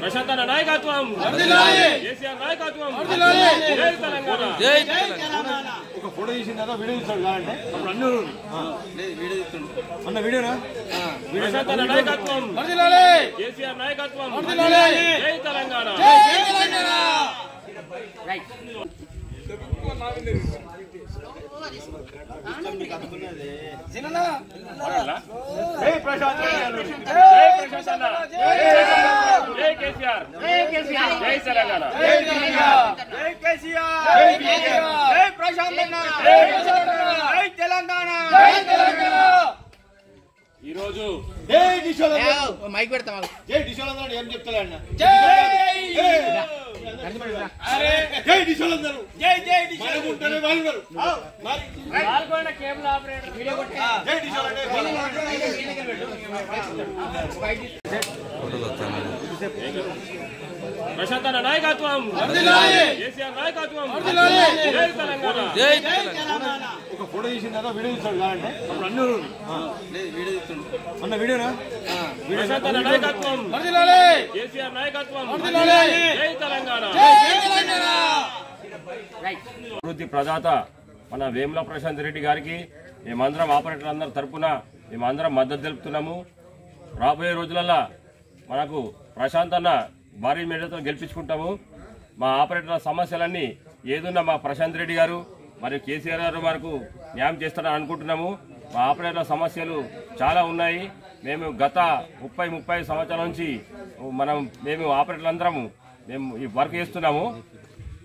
ప్రశాంత్ అన్న నాయకత్వం కేసీఆర్ నాయకత్వం. జై తెలంగాణ. ఒక ఫోటో తీసిన తర్వాత వీడియో తీస్తాడు కాదంటే అప్పుడు అన్ని అన్న వీడియోనా? నాయకత్వం. కేసీఆర్ నాయకత్వం. జై తెలంగాణ. జై ప్రశాంత్ జై ప్రశాంత్ అన్న. జై కేసీఆర్. జై తెలంగాణ. జై కేసీఆర్. జై కేసీఆర్. జై ప్రశాంత్ అన్న. జై తెలంగాణ. జై తెలంగాణ. ఈరోజు జై మైక్ పెడతాం జై దిశోలందరూ ఏం చెప్తాడు అన్న? జై జై వాళ్ళు మరి కేబుల్ ఆపరేటర్. ప్రశాంత్ అన్న నాయకత్వం. కేసీఆర్ నాయకత్వం. జై తెలంగాణ. ఒక ఫోటో తీసిన తర్వాత వీడియో తీస్తాడు కాదంటే? అప్పుడు అన్ని అన్న వీడియోనా? ప్రశాంత్ అన్న నాయకత్వం. కేసీఆర్ నాయకత్వం. జై తెలంగాణ. అభివృద్ధి ప్రదాత మన వేముల ప్రశాంత్ రెడ్డి గారికి మేమందరం ఆపరేటర్ అందరి తరపున మేమందరం మద్దతు తెలుపుతున్నాము. రాబోయే రోజులలో మనకు ప్రశాంత్ అన్న భారీ మేడతో గెలిపించుకుంటాము. మా ఆపరేటర్ల సమస్యలన్నీ ఏదున్నా మా ప్రశాంత్ రెడ్డి గారు మరియు కేసీఆర్ గారు మనకు న్యాయం చేస్తారని అనుకుంటున్నాము. మా ఆపరేటర్ల సమస్యలు చాలా ఉన్నాయి. మేము గత ముప్పై ముప్పై సంవత్సరాల నుంచి మనం మేము ఆపరేటర్లు అందరము మేము ఈ వర్క్ చేస్తున్నాము.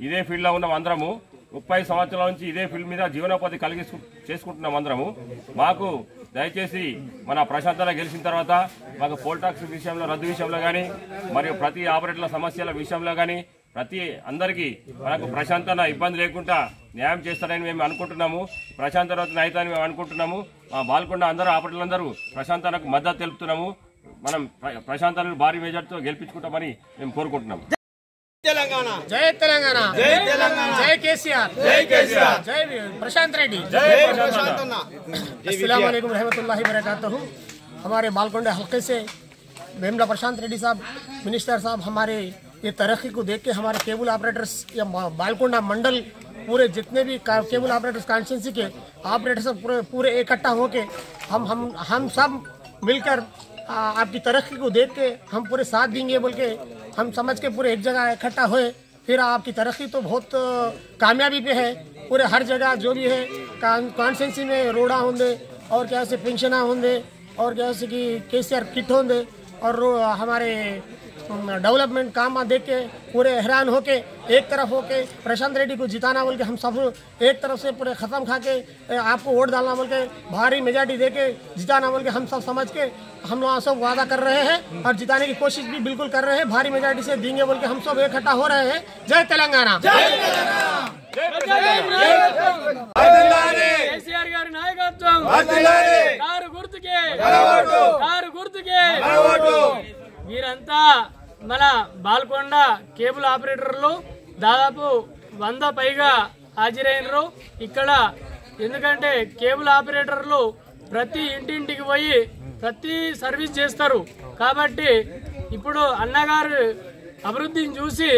ఇదే ఫీల్డ్లో ఉన్నాము ఉన్నాం అందరము. ముప్పై సంవత్సరాల నుంచి ఇదే ఫీల్డ్ మీద జీవనోపాధి కలిగి చేసుకుంటున్నాం అందరము. మాకు దయచేసి మన ప్రశాంతత గెలిచిన తర్వాత మాకు పోల్ టాక్స్ విషయంలో రద్దు విషయంలో కానీ మరియు ప్రతి ఆపరేటర్ల సమస్యల విషయంలో కానీ ప్రతి అందరికీ మనకు ప్రశాంతన ఇబ్బంది లేకుండా న్యాయం చేస్తారని మేము అనుకుంటున్నాము. ప్రశాంత రోజు అవుతారని మేము అనుకుంటున్నాము. మా బాల్కొండ అందరూ ఆపరేటర్లందరూ ప్రశాంతనకు మద్దతు తెలుపుతున్నాము. మనం ప్ర- ప్రశాంతను భారీ మెజార్టీతో గెలిపించుకుంటామని మేము కోరుకుంటున్నాము. తెలంగాణ జై తెలంగాణ జై తెలంగాణ జై కేసీఆర్ జై కేసీఆర్ జై ప్రశాంత్ రెడ్డి జై ప్రశాంత్ అన్న अस्सलाम वालेकुम रहमतुल्लाहि वबरकातुहू हमारे बालकोंडे हल्के से मेमला प्रशांत रेड्डी साहब मिनिस्टर साहब हमारे ये तरक्की को देख के हमारे केबल ऑपरेटर्स या मा- बालकोंडा मंडल पूरे जितने भी का- केबल ऑपरेटर्स कॉन्स्टिट्यूंसी के ऑपरेटर्स सब पूरे पूरे इकट्ठा होके हम हम हम सब मिलकर आ, आपकी तरक्की को देख के हम पूरे साथ देंगे बोल के हम समझ के पूरे एक जगह इकट्ठा हुए, फिर आपकी तरक्की तो बहुत कामयाबी पे है। पूरे हर जगह जो भी है कॉन्स्टेंसी में रोड़ा होंगे और कैसे से पेंशन होंगे और क्या से कि आर किट होंगे और हमारे डेवलपमेंट काम देख के पूरे हैरान होके एक तरफ होके प्रशांत रेड्डी को जिताना बोल के हम सब एक तरफ से पूरे खत्म खा के ए, आपको वोट डालना बोल के भारी मेजॉरिटी दे के जिताना बोल के हम सब समझ के हम लोग सब वादा कर रहे हैं और जिताने की कोशिश भी बिल्कुल कर रहे हैं भारी मेजॉरिटी से देंगे बोल के हम सब इकट्ठा हो रहे हैं जय तेलंगाना కేసీఆర్ గారి నాయకత్వం కారు గుర్తుకే కారు గుర్తుకే వీరంతా మన బాల్కొండ కేబుల్ ఆపరేటర్లు దాదాపు వంద పైగా హాజరైనరు. ఇక్కడ ఎందుకంటే కేబుల్ ఆపరేటర్లు ప్రతి ఇంటింటికి పోయి ప్రతి సర్వీస్ చేస్తారు. కాబట్టి ఇప్పుడు అన్నగారు అభివృద్ధిని చూసి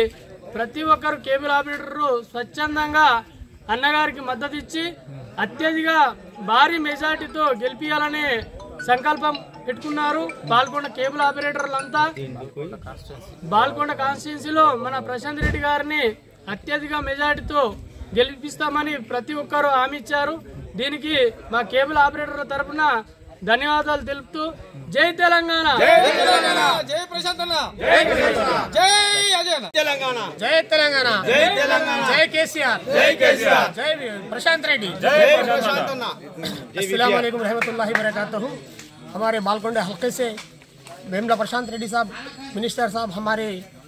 ప్రతి ఒక్కరు కేబుల్ ఆపరేటర్లు స్వచ్ఛందంగా అన్నగారికి మద్దతు ఇచ్చి అత్యధిక భారీ మెజార్టీతో గెలిపించాలనే సంకల్పం పెట్టుకున్నారు. బాల్కొండ కేబుల్ ఆపరేటర్లంతా బాల్కొండ కాన్స్టిట్యున్సీలో మన ప్రశాంత్ రెడ్డి గారిని అత్యధిక మెజార్టీతో గెలిపిస్తామని ప్రతి ఒక్కరూ హామీ ఇచ్చారు. దీనికి మా కేబుల్ ఆపరేటర్ల తరఫున ధన్యవాదాలు తెలుపుతూ జై తెలంగాణ. జై ప్రశాంత్ జై అజయ్ తెలంగాణ. జై తెలంగాణ. జై తెలంగాణ. జై కేసీఆర్. జై కేసీఆర్. జై ప్రశాంత్ రెడ్డి. జై ప్రశాంత్ అస్సలం వరహమతుల్లాహి వరకాతుహు हमारे बालकोंडे हल्के से मेमला प्रशांत रेड्डी साहब मिनिस्टर साहब हमारे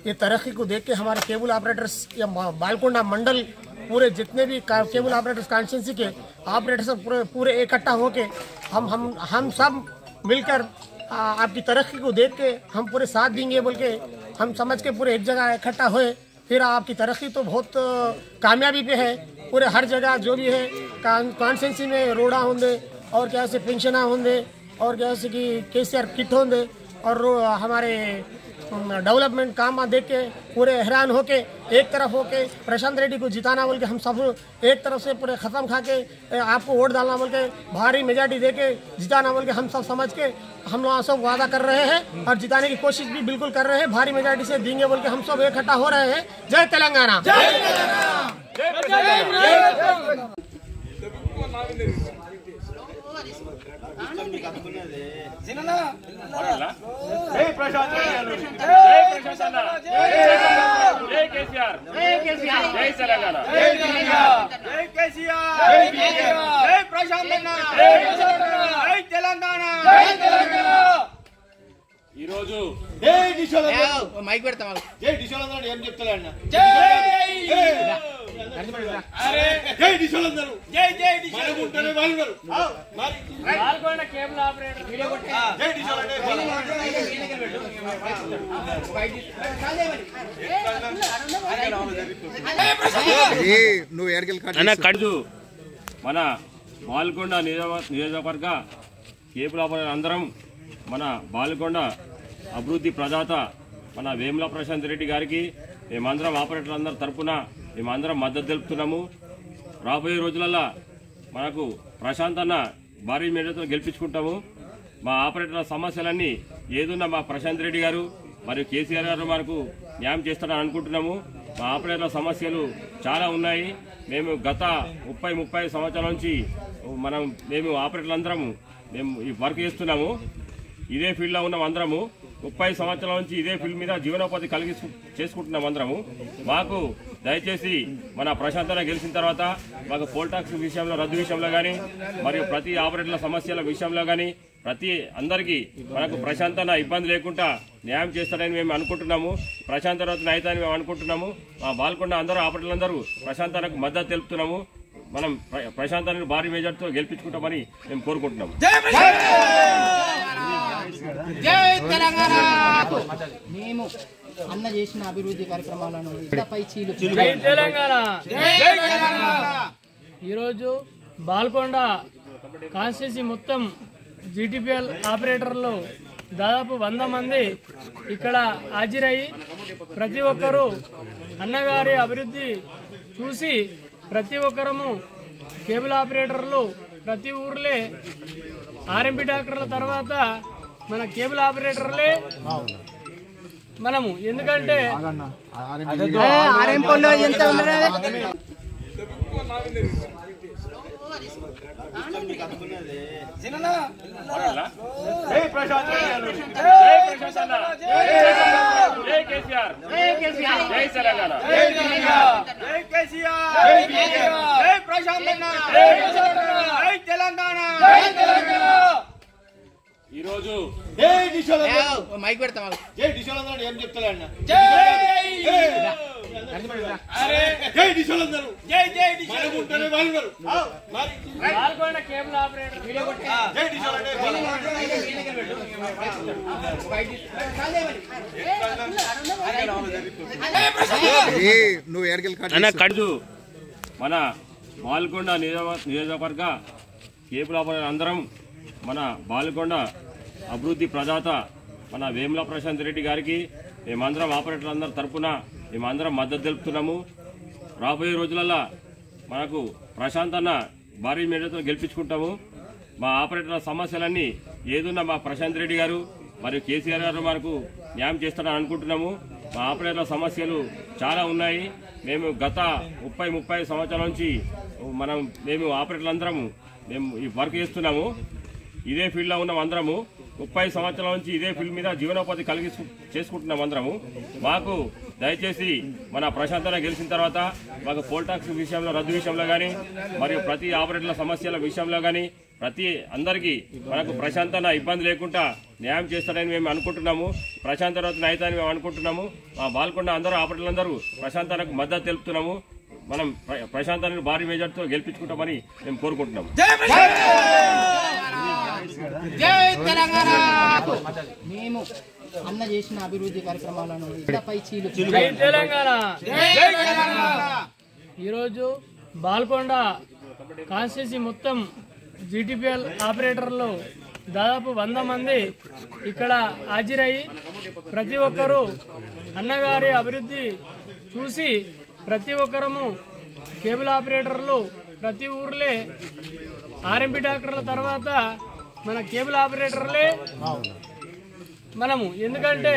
ये तरक्की को देख के हमारे केबल ऑपरेटर्स या बालकोंडा मंडल पूरे जितने भी केबल ऑपरेटर्स कॉन्स्टिट्यूंसी के ऑपरेटर्स पूरे पूरे इकट्ठा होके हम हम हम सब मिलकर आ, आपकी तरक्की को देख के हम पूरे साथ देंगे बोल के हम समझ के पूरे एक जगह इकट्ठा हुए। फिर आपकी तरक्की तो बहुत कामयाबी पे है। पूरे हर जगह जो भी है कॉन्स्टेंसी में रोड़ा होंगे और क्या से पेंशन होंगे। और जैसे कि के सी आर किट होंगे और हमारे डेवलपमेंट काम देख के पूरे हैरान होके एक तरफ़ होके प्रशांत रेड्डी को जिताना बोल के हम सब एक तरफ़ से पूरे खत्म खा के आपको वोट डालना बोल के भारी मेजॉरिटी दे के जिताना बोल के हम सब समझ के हम लोग सब वादा कर रहे हैं और जिताने की कोशिश भी बिल्कुल कर रहे हैं। भारी मेजॉरिटी से देंगे बोल के हम सब इकट्ठा हो रहे हैं। जय तेलंगाना। ఈరోజు. మైక్ పెడతాం. జై దిశోల్ అందరూ ఏం చెప్తాడు అన్న జై జై దిశోల్ అందరూ జై జై దిశోల్ వాళ్ళు మరి పాల్గొండ కేబుల్ ఆపరేటర్ జై దిశోల్ అంటే వాళ్ళు. నువ్వు ఏడకెళ్ళి అన్న కడుజు మన బాల్కొండ నియోజక నియోజకవర్గ కేబుల్ ఆపరేటర్ అందరం మన బాల్కొండ అభివృద్ధి ప్రదాత మన వేముల ప్రశాంత్ రెడ్డి గారికి మేమందరం ఆపరేటర్ అందరి తరపున మేమందరం మద్దతు తెలుపుతున్నాము. రాబోయే రోజులలో మనకు ప్రశాంత్ అన్న భారీ మేడతో గెలిపించుకుంటాము. మా ఆపరేటర్ల సమస్యలన్నీ ఏదున్నా మా ప్రశాంత్ రెడ్డి గారు మరియు కేసీఆర్ గారు మనకు న్యాయం చేస్తారని అనుకుంటున్నాము. మా ఆపరేటర్ల సమస్యలు చాలా ఉన్నాయి. మేము గత ముప్పై ముప్పై సంవత్సరాల నుంచి మనం మేము ఆపరేటర్లందరము మేము ఈ వర్క్ చేస్తున్నాము. ఇదే ఫీల్డ్లో ఉన్నాం అందరము. ముప్పై సంవత్సరాల నుంచి ఇదే ఫీల్డ్ మీద జీవనోపాధి కలిగి చేసుకుంటున్నాం అందరము. మాకు దయచేసి మన ప్రశాంతన గెలిచిన తర్వాత మాకు పోల్టాక్స్ విషయంలో రద్దు విషయంలో కానీ మరియు ప్రతి ఆపరేటర్ల సమస్యల విషయంలో కానీ ప్రతి అందరికీ మనకు ప్రశాంతన ఇబ్బంది లేకుండా న్యాయం చేస్తారని మేము అనుకుంటున్నాము. ప్రశాంత రత్న అవుతాయని మేము అనుకుంటున్నాము. మా బాల్కొండ అందరూ ఆపరేటర్లందరూ ప్రశాంతనకు మద్దతు తెలుపుతున్నాము. మనం ప్ర- ప్రశాంతాన్ని భారీ మెజార్టీతో గెలిపించుకుంటామని మేము తెలంగాణ! మేము అన్న చేసిన అభివృద్ధి కార్యక్రమాలను ఈరోజు బాల్కొండ కాన్స్టిట్యూన్సీ మొత్తం జీటీపీఎల్ ఆపరేటర్లు దాదాపు వంద మంది ఇక్కడ హాజరయ్యి ప్రతి ఒక్కరూ అన్నగారి అభివృద్ధి చూసి ప్రతి ఒక్కరము కేబుల్ ఆపరేటర్లు ప్రతి ఊర్లే ఆర్ఎంపి డాక్టర్ల తర్వాత మన కేబుల్ ఆపరేటర్లే మనము. ఎందుకంటే ఎంత ప్రశాంత్ రెడ్డి గారు. జై ప్రశాంత్ అన్న. జై కేసీఆర్. జై తెలంగాణ. జై కేసీఆర్. జై కేసీఆర్. జై కేసీఆర్ జై ప్రశాంత్ అన్న. జై తెలంగాణ. జై తెలంగాణ. ఈరోజు జై. మైక్ పెడతాం జై దిశోల్ అందరూ ఏం చెప్తాడు అన్న? జై జై దిశోల్ అందరూ జై జై దిశోల్ ఉంటేనే వాళ్ళు ఉన్నారు. ఆ, మరి పాల్గొండ కేబుల్ ఆపరేటర్. జై దిశోల్ అంటే వాళ్ళు. నువ్వు ఏడకెళ్ళి అన్న కడుజు మన బాల్కొండ నియోజక నియోజకవర్గ కేబుల్ ఆపరేటర్ అందరం మన బాల్కొండ అభివృద్ధి ప్రదాత మన వేముల ప్రశాంత్ రెడ్డి గారికి మేమందరం ఆపరేటర్ అందరి తరపున మేమందరం మద్దతు తెలుపుతున్నాము. రాబోయే రోజులలో మనకు ప్రశాంత్ అన్న భారీ మేడతో గెలిపించుకుంటాము. మా ఆపరేటర్ల సమస్యలన్నీ ఏదున్నా మా ప్రశాంత్ రెడ్డి గారు మరియు కేసీఆర్ గారు మనకు న్యాయం చేస్తారని అనుకుంటున్నాము. మా ఆపరేటర్ల సమస్యలు చాలా ఉన్నాయి. మేము గత ముప్పై ముప్పై సంవత్సరాల నుంచి మనం మేము ఆపరేటర్లు అందరము మేము ఈ వర్క్ చేస్తున్నాము. ఇదే ఫీల్డ్లో ఉన్నాం అందరము. ముప్పై సంవత్సరాల నుంచి ఇదే ఫీల్డ్ మీద జీవనోపాధి కలిగి చేసుకుంటున్నాం అందరము. మాకు దయచేసి మన ప్రశాంతంగా గెలిచిన తర్వాత మాకు పోల్ ట్యాక్స్ విషయంలో రద్దు విషయంలో కానీ మరియు ప్రతి ఆపరేటర్ల సమస్యల విషయంలో కానీ ప్రతి అందరికీ మనకు ప్రశాంతన ఇబ్బంది లేకుండా న్యాయం చేస్తారని మేము అనుకుంటున్నాము. ప్రశాంత రత్న అవుతాయని మేము అనుకుంటున్నాము. మా బాల్కొండ అందరూ ఆపరేటర్లందరూ ప్రశాంతనకు మద్దతు తెలుపుతున్నాము. మనం ప్ర- ప్రశాంతాన్ని భారీ మెజార్టీతో గెలిపించుకుంటామని మేము కోరుకుంటున్నాము. మేము అన్న చేసిన అభివృద్ధి కార్యక్రమాలను చీలు ఈరోజు బాల్కొండ కాన్స్టిట్యూన్సీ మొత్తం జీటీపీఎల్ ఆపరేటర్లు దాదాపు వంద మంది ఇక్కడ హాజరయ్యి ప్రతి ఒక్కరూ అన్నగారి అభివృద్ధి చూసి ప్రతి ఒక్కరము కేబుల్ ఆపరేటర్లు ప్రతి ఊర్లే ఆర్ఎంపీ డాక్టర్ల తర్వాత మన కేబుల్ ఆపరేటర్లే. మనము. ఎందుకంటే